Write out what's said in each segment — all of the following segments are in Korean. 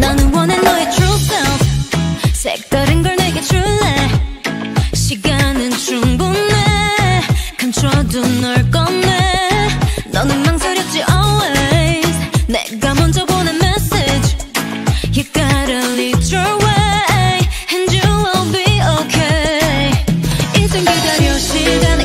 나는 원해 너의 true self 색다른 걸 내게 줄래? 시간은 충분해. 감춰둔 널 꺼내 너는 망설이 有时感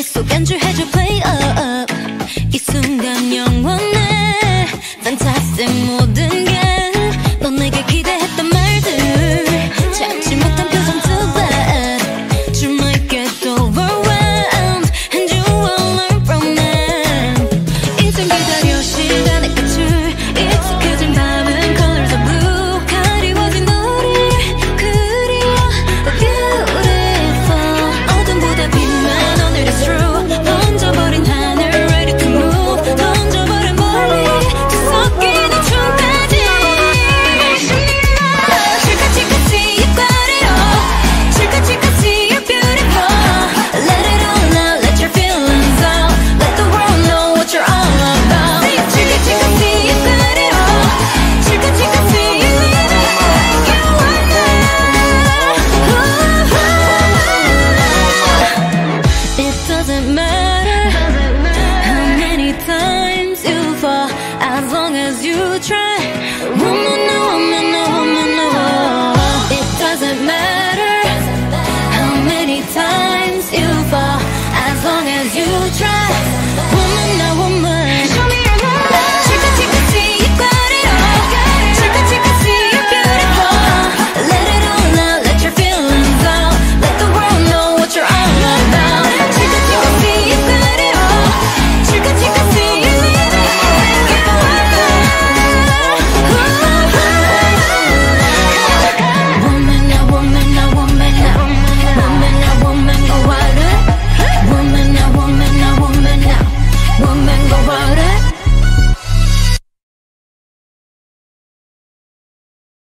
내 속 안주해줘 play up. 이 순간 영원해. fantastic 모든 게 as long as you try. Woman, no, woman, no, woman, no. It doesn't matter.